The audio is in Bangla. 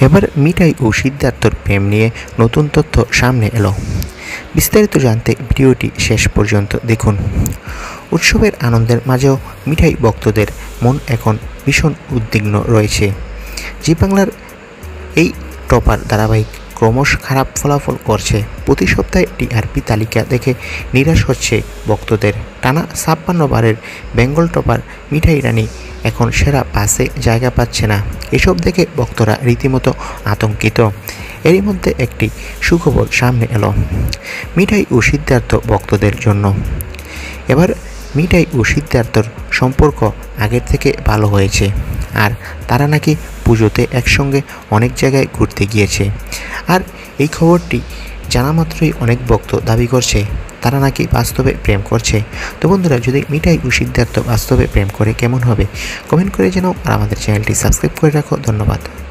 এবার মিঠাই ও সিদ্ধার্থর প্রেম নিয়ে নতুন তথ্য সামনে এলো। বিস্তারিত জানতে ভিডিওটি শেষ পর্যন্ত দেখুন। উৎসবের আনন্দের মাঝেও মিঠাই ভক্তদের মন এখন ভীষণ উদ্বিগ্ন রয়েছে। জি বাংলার এই টপার ধারাবাহিক ক্রমশ খারাপ ফলাফল করছে। প্রতি সপ্তাহে টিআরপি তালিকা দেখে নিরাশ হচ্ছে ভক্তদের। টানা ছাপ্পান্ন বারের বেঙ্গল টপার মিঠাই রানী এখন সেরা পাশে জায়গা পাচ্ছে না। এসব দেখে ভক্তরা রীতিমতো আতঙ্কিত। এরই মধ্যে একটি সুখবর সামনে এলো। মিঠাই ও সিদ্ধার্থ ভক্তদের জন্য। এবার মিঠাই ও সিদ্ধার্থর সম্পর্ক আগের থেকে ভালো হয়েছে। আর তারা নাকি পুজোতে একসঙ্গে অনেক জায়গায় ঘুরতে গিয়েছে। আর এই খবরটি জানা মাত্রই অনেক ভক্ত দাবি করছে, তারা নাকি বাস্তবে প্রেম করছে। তো বন্ধুরা, যদি মিঠাই ও সিদ্ধার্থ বাস্তবে প্রেম করে কেমন হবে? কমেন্ট করে যেন আর আমাদের চ্যানেলটি সাবস্ক্রাইব করে রাখো। ধন্যবাদ।